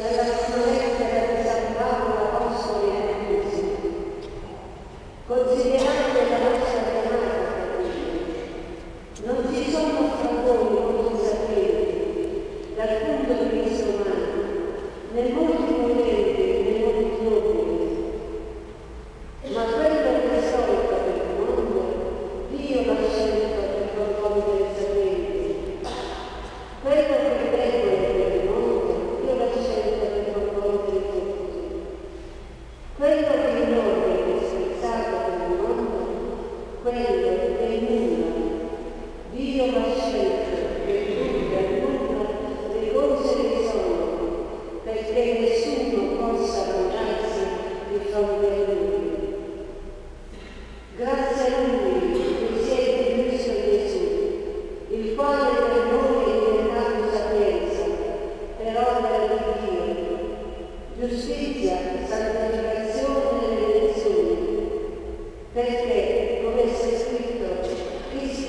dalla sicurezza del San Paolo Apostoli Annesi, considerate la nostra chiamata, non ci sono fra voi consapevoli dal punto di quello nulla. Dio mi ha per tutti e nulla le cose che sono, perché nessuno possa mangiarsi di fronte a lui. Grazie a lui che si è dimesso Gesù, il quale per noi è diventato sapienza, per opera di Dio, giustizia, santificazione,